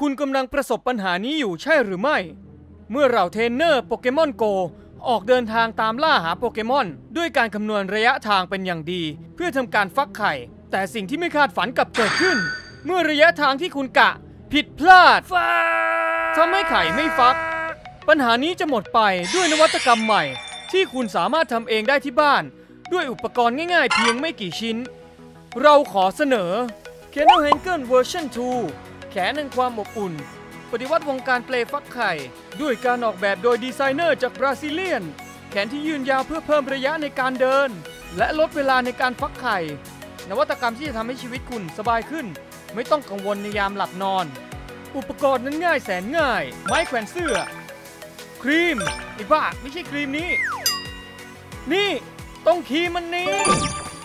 คุณกำลังประสบปัญหานี้อยู่ใช่หรือไม่ เมื่อเราเทรนเนอร์โปเกมอนโกออกเดินทางตามล่าหาโปเกมอน ด้วยการคำนวณระยะทางเป็นอย่างดี เพื่อทำการฟักไข่ แต่สิ่งที่ไม่คาดฝันกลับเกิดขึ้น เมื่อระยะทางที่คุณกะ ผิดพลาดทำให้ไข่ไม่ฟัก ปัญหานี้จะหมดไปด้วยนวัตกรรมใหม่ ที่คุณสามารถทำเองได้ที่บ้าน ด้วยอุปกรณ์ง่ายๆ เพียงไม่กี่ชิ้น เราขอเสนอ c a n d l e h a n g e r Version 2 ขนแห่งความอบอุ่น ปฏิวัติวงการเปลฟักไข่ ด้วยการออกแบบโดยดีไซเนอร์จาก Brazilian แขนที่ยืนยาวเพื่อเพิ่มระยะในการเดิน และลดเวลาในการฟักไข่ นวัตกรรมที่จะทำให้ชีวิตคุณสบายขึ้น ไม่ต้องกังวลในยามหลับนอน อุปกรณ์นั้นง่ายแสนง่าย ไม้แขวนเสื้อ ครีมอ้บ้าไม่ใช่ครีมนี้ นี่ต้องครีมมันนี้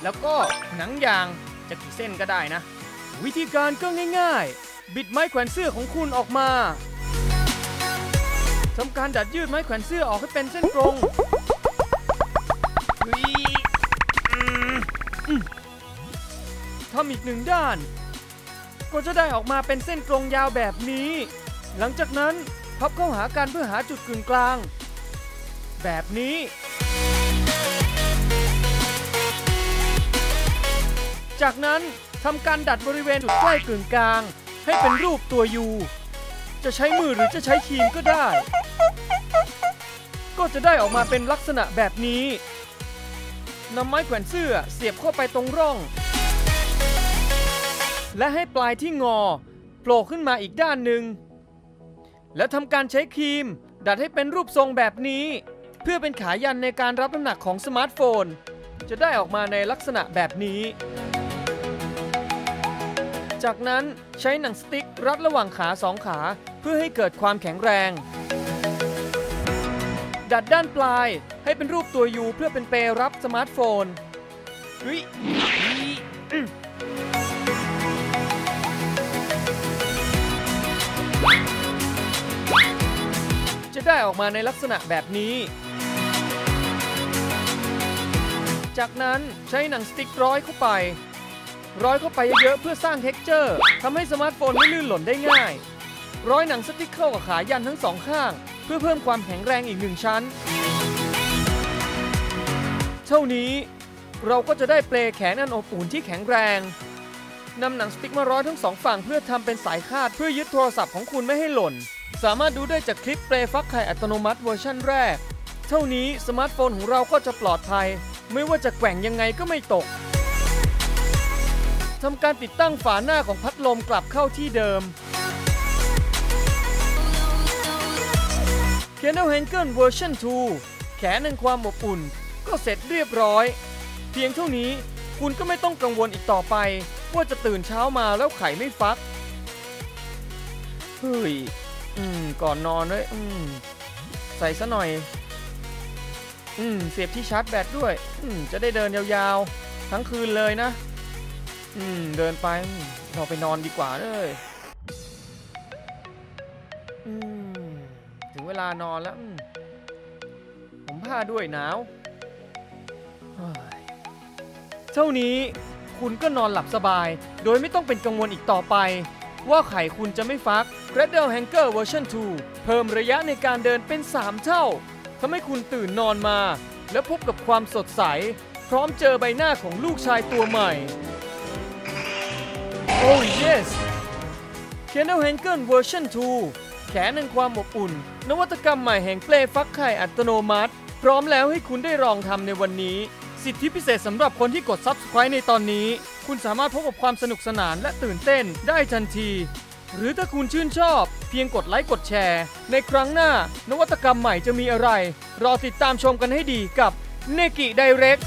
แล้วก็หนังยางจะกี่เส้นก็ได้นะ วิธีการก็ง่าย ๆ บิดไม้แขวนเสื้อของคุณออกมาทำการดัดยืดไม้แขวนเสื้อออกให้เป็นเส้นตรงทำอีกหนึ่งด้าน ก็จะได้ออกมาเป็นเส้นตรงยาวแบบนี้ หลังจากนั้นพับเข้าหากันเพื่อหาจุดกึ่งกลาง แบบนี้ จากนั้นทำการดัดบริเวณจุดใกล้กึ่งกลาง ให้เป็นรูปตัวยูจะใช้มือหรือจะใช้ครีมก็ได้ ก็จะได้ออกมาเป็นลักษณะแบบนี้นำไม้แขวนเสื้อเสียบเข้าไปตรงร่อง และให้ปลายที่งอโผล่ขึ้นมาอีกด้านหนึ่ง แล้วทำการใช้คีม ดัดให้เป็นรูปทรงแบบนี้ เพื่อเป็นขายันในการรับน้ำหนักของสมาร์ทโฟน จะได้ออกมาในลักษณะแบบนี้ จากนั้นใช้หนังสติ๊กรัดระหว่างขาสองขาเพื่อให้เกิดความแข็งแรง ดัดด้านปลายให้เป็นรูปตัวยูเพื่อเป็นเปลรับสมาร์ทโฟนเฮ้ยจะได้ออกมาในลักษณะแบบนี้ จากนั้นใช้หนังสติ๊กร้อยเข้าไป ร้อยเข้าไปเยอะๆเพื่อสร้าง texture ทำให้สมาร์ทโฟนไม่ลื่นหล่นได้ง่าย ร้อยหนังสติ๊กเข้ากับขายันทั้งสองข้าง เพื่อเพิ่มความแข็งแรงอีกหนึ่งชั้น เท่านี้เราก็จะได้เปลแขนอันอบอุ่นที่แข็งแรงนำหนังสติ๊กมาร้อยทั้งสองฝั่งเพื่อทำเป็นสายคาดเพื่อยึดโทรศัพท์ของคุณไม่ให้หล่น สามารถดูได้จากคลิปเปลฟักไข่อัตโนมัติเวอร์ชันแรก เท่านี้สมาร์ทโฟนของเราก็จะปลอดภัย ไม่ว่าจะแกว่งยังไงก็ไม่ตก ทำการติดตั้งฝาหน้าของพัดลมกลับเข้าที่เดิม c a n d l e h a n g e r Version 2 แขนแห่งความอบอุ่น ก็เสร็จเรียบร้อย เพียงเท่านี้คุณก็ไม่ต้องกังวลอีกต่อไป ว่าจะตื่นเช้ามาแล้วไข่ไม่ฟัก เฮ้ย อืม ก่อนนอนด้วย อืม ใส่ซะหน่อย อืม เสียบที่ชาร์จแบตด้วย อืม จะได้เดินยาวๆ ทั้งคืนเลยนะ อืม เดินไป เราไปนอนดีกว่าเลยอืม ถึงเวลานอนแล้วมผมผ้าด้วยหนาวเท่านี้คุณก็นอนหลับสบาย โดยไม่ต้องเป็นกังวลอีกต่อไป ว่าไข่คุณจะไม่ฟัก g r a d l e Hanger Version 2 เพิ่มระยะในการเดินเป็น 3 เท่าทำให้คุณตื่นนอนมา แล้วพบกับความสดใส พร้อมเจอใบหน้าของลูกชายตัวใหม่ โอ้ yes c a n d l e Hanger Version 2 แขนแห่งความอบอุ่น นวัตกรรมใหม่แห่งเปลฟักไข่อัตโนมัติ พร้อมแล้วให้คุณได้ลองทำในวันนี้ สิทธิพิเศษสำหรับคนที่กด Subscribe ในตอนนี้ คุณสามารถพบกับความสนุกสนานและตื่นเต้นได้ทันที หรือถ้าคุณชื่นชอบ เพียงกดไลค์กดแชร์ ในครั้งหน้า นวัตกรรมใหม่จะมีอะไร รอติดตามชมกันให้ดีกับเนกิไดเรก